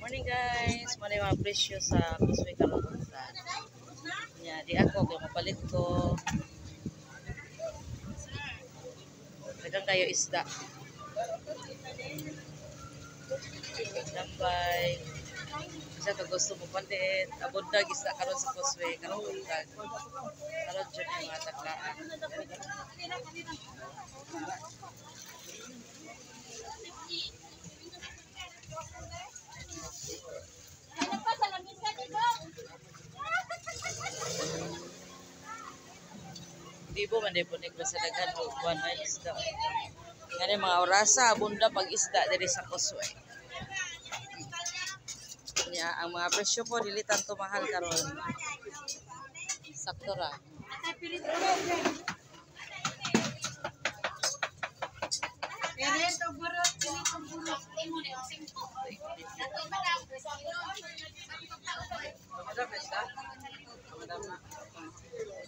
Morning guys, morning mga presyo sa Kuswi Kalungkutan. Nya, di ako yung kapalit ko. Dagang kayo isda. Dampay. Siya ka gusto mo pandit. abot Abundag isda karon sa Kuswi Kalungkutan. Karon dyan yung mga taklaan. ibu man dai punik basta daghan og kuan ay isda. Ngani mga orasa bunda pag isda diri sa Koswe. Nya ang mga presyo po dili tanto mahal karon. Sakto ra. Thank you.